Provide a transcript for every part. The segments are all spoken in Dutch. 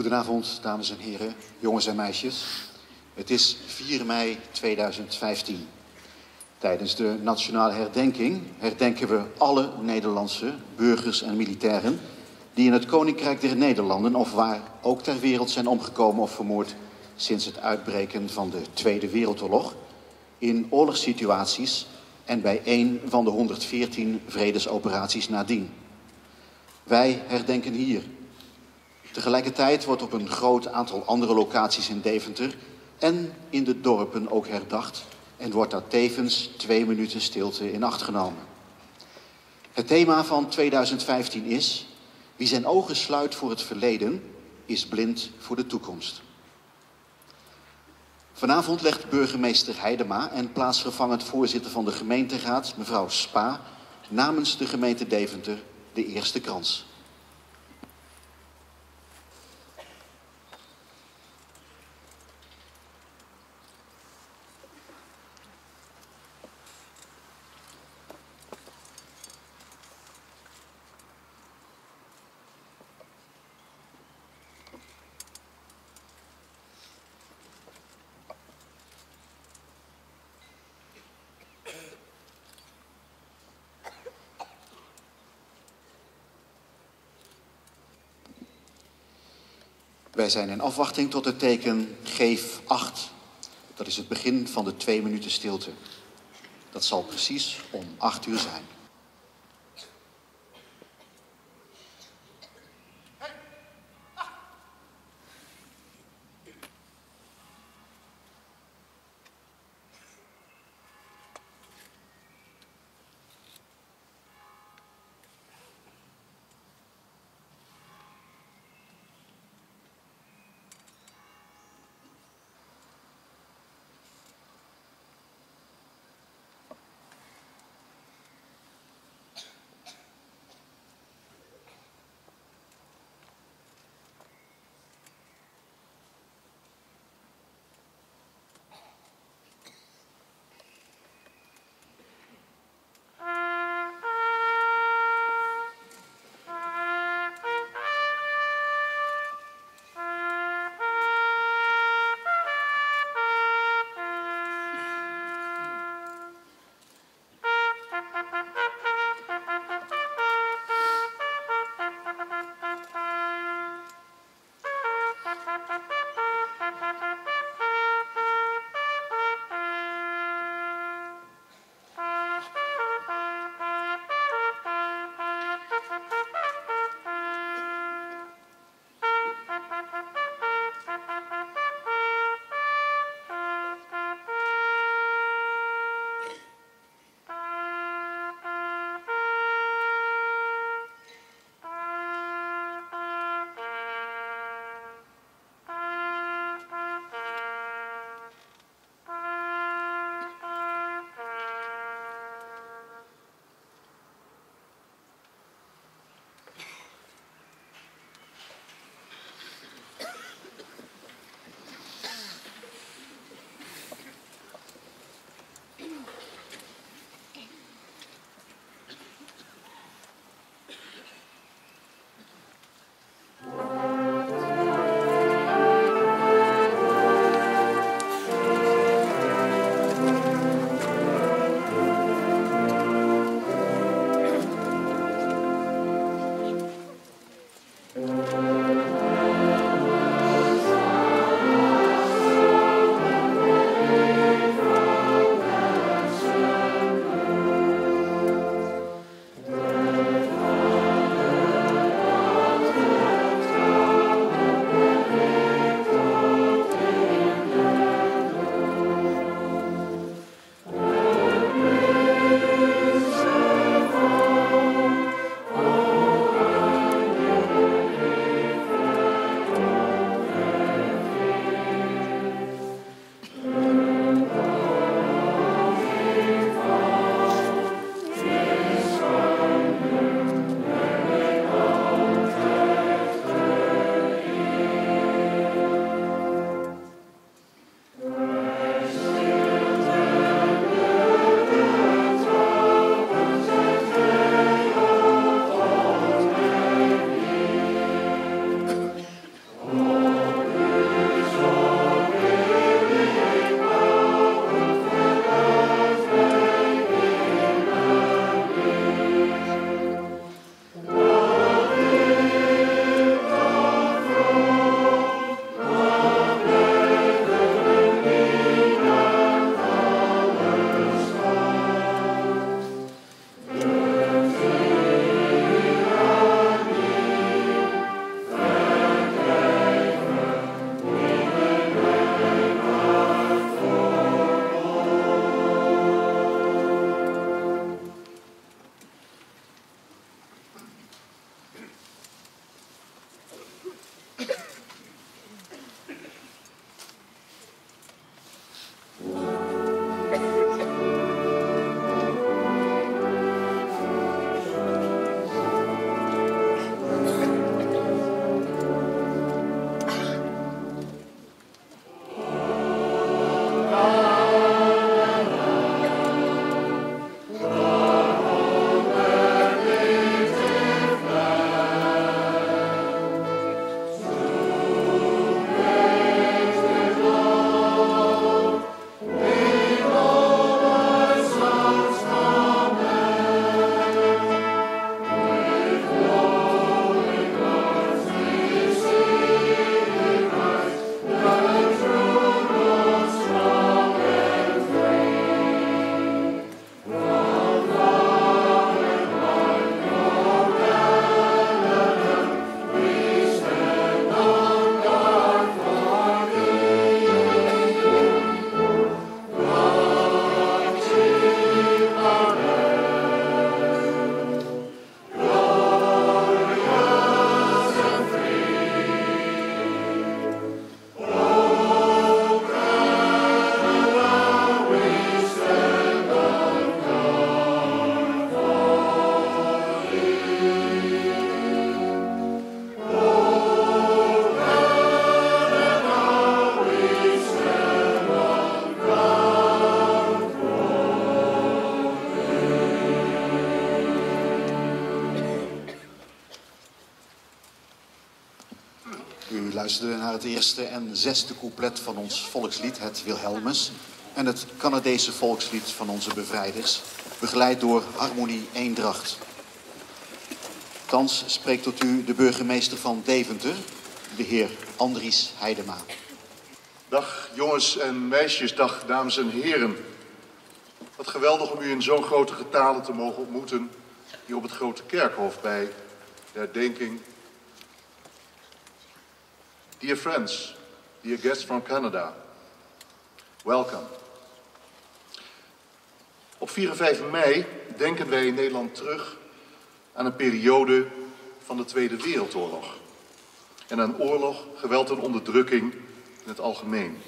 Goedenavond, dames en heren, jongens en meisjes. Het is 4 mei 2015. Tijdens de nationale herdenking herdenken we alle Nederlandse burgers en militairen die in het Koninkrijk der Nederlanden of waar ook ter wereld zijn omgekomen of vermoord sinds het uitbreken van de Tweede Wereldoorlog in oorlogssituaties en bij een van de 114 vredesoperaties nadien. Wij herdenken hier. Tegelijkertijd wordt op een groot aantal andere locaties in Deventer en in de dorpen ook herdacht en wordt daar tevens twee minuten stilte in acht genomen. Het thema van 2015 is: wie zijn ogen sluit voor het verleden, is blind voor de toekomst. Vanavond legt burgemeester Heidema en plaatsvervangend voorzitter van de gemeenteraad, mevrouw Spa, namens de gemeente Deventer de eerste krans. Wij zijn in afwachting tot het teken geef acht. Dat is het begin van de twee minuten stilte. Dat zal precies om acht uur zijn. Luisterde naar het eerste en zesde couplet van ons volkslied, het Wilhelmus. En het Canadese volkslied van onze bevrijders, begeleid door Harmonie Eendracht. Thans spreekt tot u de burgemeester van Deventer, de heer Andries Heidema. Dag jongens en meisjes, dag dames en heren. Wat geweldig om u in zo'n grote getale te mogen ontmoeten hier op het Grote Kerkhof bij de herdenking. Dear friends, dear guests from Canada, welcome. Op 4 en 5 mei denken wij in Nederland terug aan een periode van de Tweede Wereldoorlog. En aan oorlog, geweld en onderdrukking in het algemeen.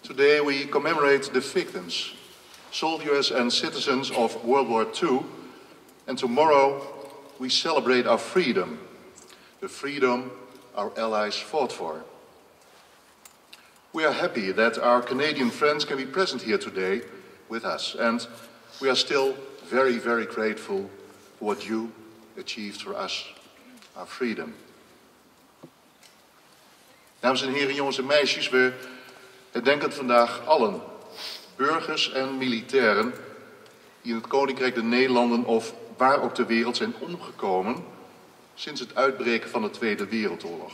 Today we commemorate the victims, soldiers and citizens of World War II, and tomorrow we celebrate our freedom, the freedom our allies fought for. We are happy that our Canadian friends can be present here today with us, and we are still very, very grateful for what you achieved for us, our freedom. Dames en heren, jongens en meisjes, we herdenken vandaag allen, burgers en militairen, die in het Koninkrijk de Nederlanden of waar ook ter wereld zijn omgekomen sinds het uitbreken van de Tweede Wereldoorlog.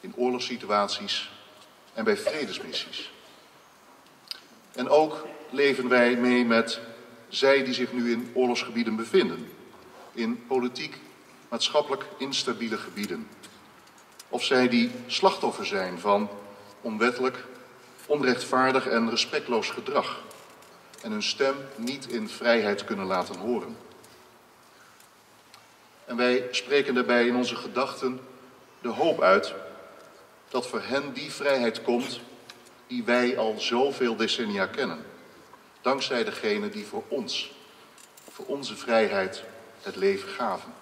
In oorlogssituaties en bij vredesmissies. En ook leven wij mee met zij die zich nu in oorlogsgebieden bevinden. In politiek, maatschappelijk instabiele gebieden. Of zij die slachtoffer zijn van onwettelijk, onrechtvaardig en respectloos gedrag. En hun stem niet in vrijheid kunnen laten horen. En wij spreken daarbij in onze gedachten de hoop uit dat voor hen die vrijheid komt die wij al zoveel decennia kennen. Dankzij degene die voor ons, voor onze vrijheid, het leven gaven.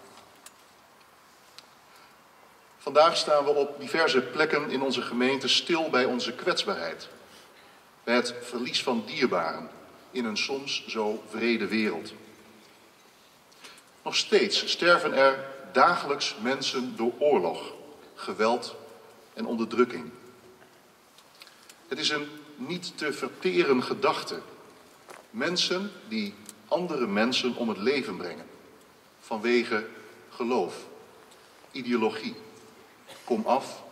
Vandaag staan we op diverse plekken in onze gemeente stil bij onze kwetsbaarheid. Bij het verlies van dierbaren in een soms zo vrede wereld. Nog steeds sterven er dagelijks mensen door oorlog, geweld en onderdrukking. Het is een niet te verteren gedachte. Mensen die andere mensen om het leven brengen. Vanwege geloof, ideologie, komaf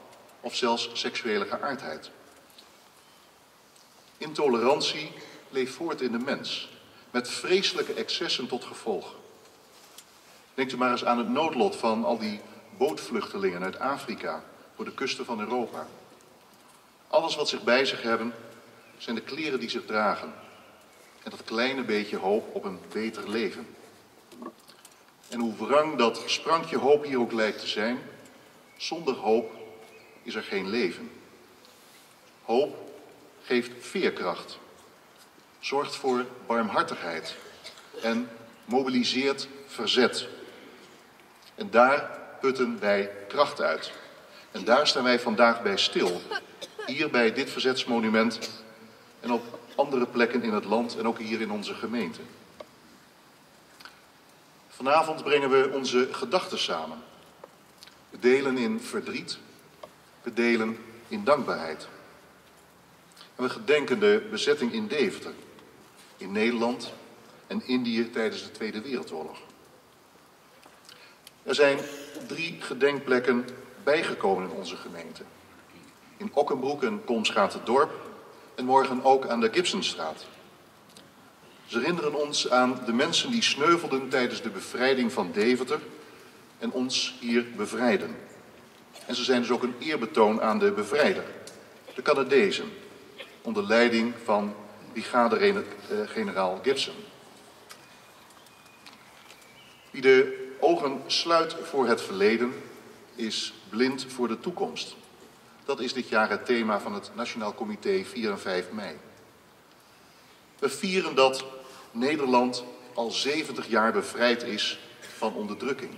of zelfs seksuele geaardheid. Intolerantie leeft voort in de mens, met vreselijke excessen tot gevolg. Denkt u maar eens aan het noodlot van al die bootvluchtelingen uit Afrika voor de kusten van Europa. Alles wat ze bij zich hebben zijn de kleren die ze dragen en dat kleine beetje hoop op een beter leven. En hoe wrang dat sprankje hoop hier ook lijkt te zijn, zonder hoop is er geen leven. Hoop geeft veerkracht, zorgt voor barmhartigheid en mobiliseert verzet. En daar putten wij kracht uit. En daar staan wij vandaag bij stil. Hier bij dit verzetsmonument en op andere plekken in het land en ook hier in onze gemeente. Vanavond brengen we onze gedachten samen. We delen in verdriet, we delen in dankbaarheid. We gedenken de bezetting in Deventer, in Nederland en Indië tijdens de Tweede Wereldoorlog. Er zijn drie gedenkplekken bijgekomen in onze gemeente. In Okkenbroek en Komschaat-het-Dorp en morgen ook aan de Gibsonstraat. Ze herinneren ons aan de mensen die sneuvelden tijdens de bevrijding van Deventer en ons hier bevrijden. En ze zijn dus ook een eerbetoon aan de bevrijder, de Canadezen, onder leiding van brigade-generaal Gibson. Wie de ogen sluit voor het verleden, is blind voor de toekomst. Dat is dit jaar het thema van het Nationaal Comité 4 en 5 mei. We vieren dat Nederland al 70 jaar bevrijd is van onderdrukking.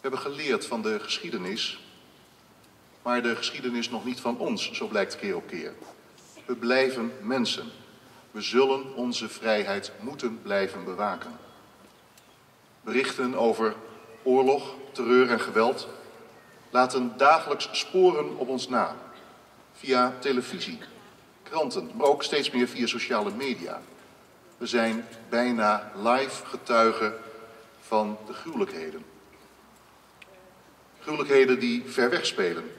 We hebben geleerd van de geschiedenis, maar de geschiedenis nog niet van ons, zo blijkt keer op keer. We blijven mensen. We zullen onze vrijheid moeten blijven bewaken. Berichten over oorlog, terreur en geweld laten dagelijks sporen op ons na. Via televisie, kranten, maar ook steeds meer via sociale media. We zijn bijna live getuigen van de gruwelijkheden. Gruwelijkheden die ver weg spelen,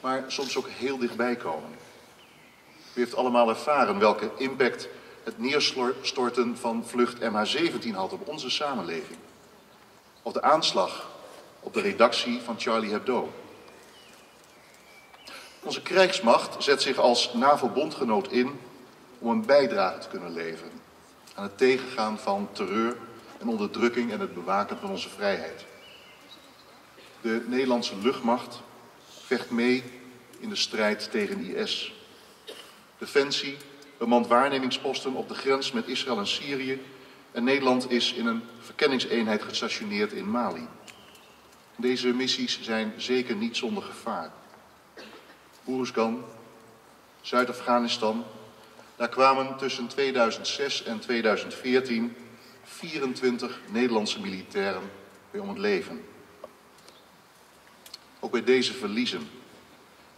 maar soms ook heel dichtbij komen. U heeft allemaal ervaren welke impact het neerstorten van vlucht MH17 had op onze samenleving. Of de aanslag op de redactie van Charlie Hebdo. Onze krijgsmacht zet zich als NAVO-bondgenoot in om een bijdrage te kunnen leveren aan het tegengaan van terreur en onderdrukking en het bewaken van onze vrijheid. De Nederlandse luchtmacht vecht mee in de strijd tegen IS. Defensie bemant waarnemingsposten op de grens met Israël en Syrië en Nederland is in een verkenningseenheid gestationeerd in Mali. Deze missies zijn zeker niet zonder gevaar. Oeruzgan, Zuid-Afghanistan, daar kwamen tussen 2006 en 2014 24 Nederlandse militairen weer om het leven. Ook bij deze verliezen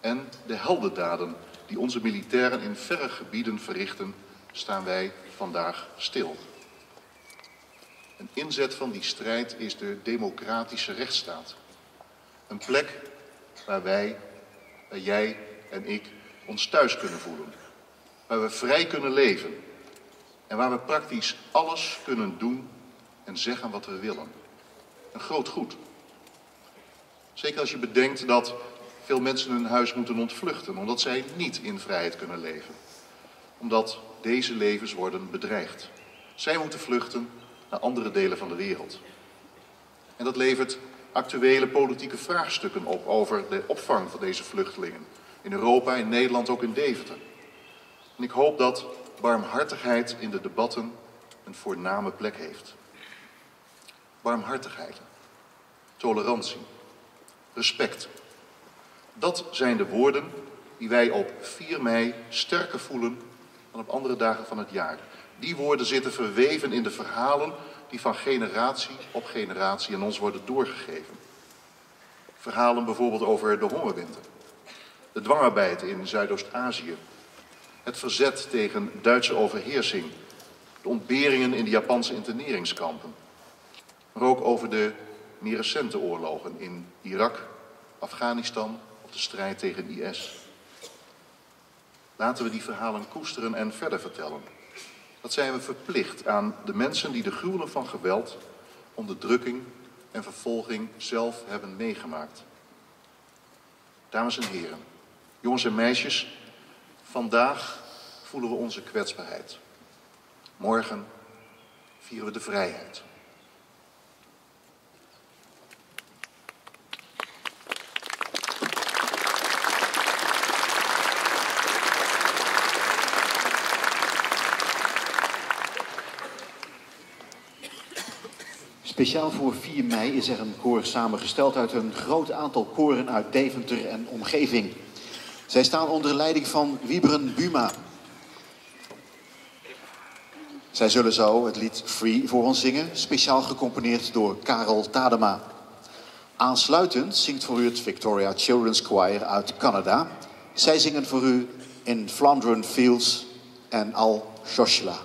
en de heldendaden die onze militairen in verre gebieden verrichten, staan wij vandaag stil. Een inzet van die strijd is de democratische rechtsstaat. Een plek waar wij, waar jij en ik ons thuis kunnen voelen. Waar we vrij kunnen leven. En waar we praktisch alles kunnen doen en zeggen wat we willen. Een groot goed. Zeker als je bedenkt dat veel mensen hun huis moeten ontvluchten omdat zij niet in vrijheid kunnen leven. Omdat deze levens worden bedreigd. Zij moeten vluchten naar andere delen van de wereld. En dat levert actuele politieke vraagstukken op over de opvang van deze vluchtelingen. In Europa, in Nederland, ook in Deventer. En ik hoop dat barmhartigheid in de debatten een voorname plek heeft. Barmhartigheid, tolerantie, respect. Dat zijn de woorden die wij op 4 mei sterker voelen dan op andere dagen van het jaar. Die woorden zitten verweven in de verhalen die van generatie op generatie aan ons worden doorgegeven. Verhalen bijvoorbeeld over de hongerwinter, de dwangarbeid in Zuidoost-Azië, het verzet tegen Duitse overheersing, de ontberingen in de Japanse interneringskampen, maar ook over de meer recente oorlogen in Irak, Afghanistan de strijd tegen IS. Laten we die verhalen koesteren en verder vertellen. Dat zijn we verplicht aan de mensen die de gruwelen van geweld, onderdrukking en vervolging zelf hebben meegemaakt. Dames en heren, jongens en meisjes, vandaag voelen we onze kwetsbaarheid. Morgen vieren we de vrijheid. Speciaal voor 4 mei is er een koor samengesteld uit een groot aantal koren uit Deventer en omgeving. Zij staan onder leiding van Wieberen Buma. Zij zullen zo het lied Free voor ons zingen, speciaal gecomponeerd door Karel Tadema. Aansluitend zingt voor u het Victoria Children's Choir uit Canada. Zij zingen voor u in Flandern Fields en Al Shoshla.